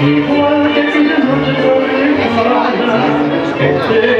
igual que si you.